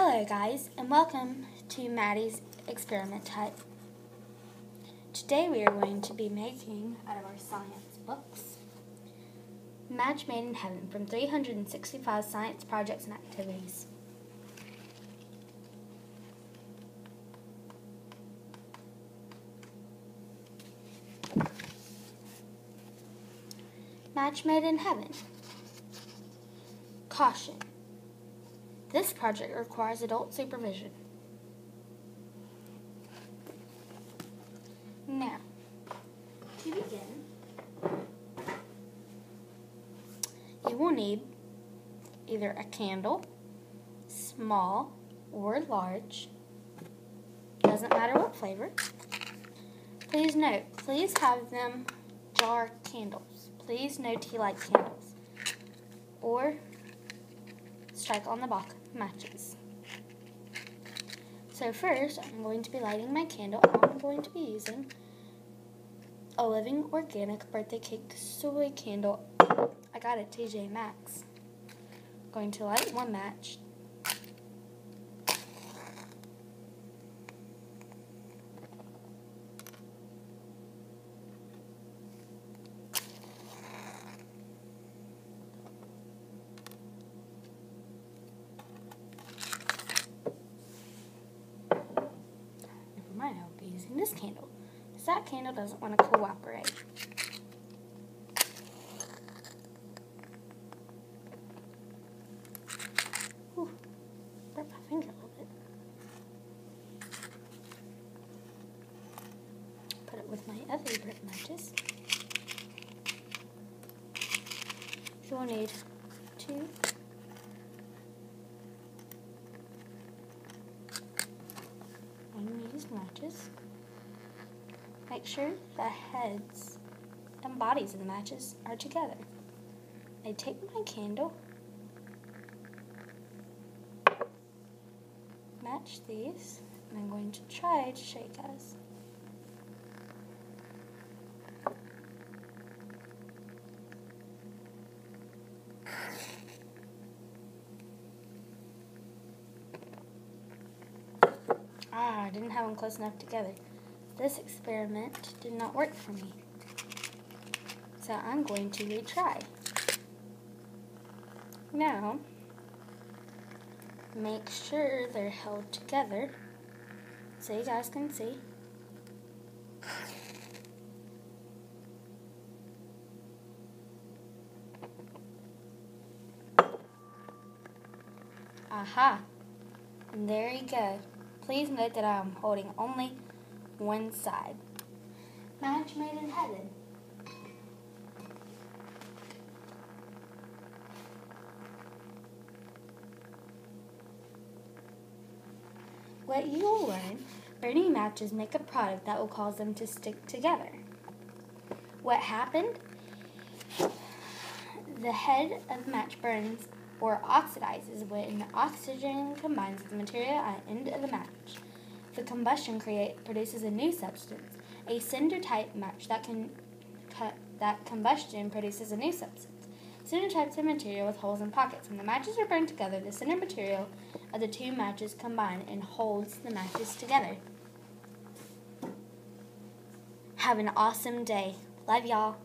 Hello guys and welcome to Maddie's Experiment Hut. Today we are going to be making out of our science books Match Made in Heaven from 365 science projects and activities. Match Made in Heaven. Caution. This project requires adult supervision. Now, to begin, you will need either a candle, small or large, doesn't matter what flavor. Please note, please have them jar candles. Please no tea light candles. Or strike on the box matches. So first, I'm going to be lighting my candle. I'm going to be using a living organic birthday cake soy candle. I got it TJ Maxx. Going to light one match. Never mind, I'll be using this candle. Because that candle doesn't want to cooperate. Ooh, my finger a little bit. Put it with my other burnt matches. You'll need two and these matches. Make sure the heads and bodies of the matches are together. I take my candle, match these, and I'm going to try to shake us. Ah, I didn't have them close enough together. This experiment did not work for me. So I'm going to retry. Now, make sure they're held together so you guys can see. Aha! And there you go. Please note that I am holding only one side. Match made in heaven. What you will learn, burning matches make a product that will cause them to stick together. What happened? The head of match burns or oxidizes when oxygen combines with the material at the end of the match. The combustion create produces a new substance, a cinder type match that can that combustion produces a new substance. Cinder types of material with holes and pockets. When the matches are burned together, the cinder material of the two matches combine and holds the matches together. Have an awesome day. Love y'all.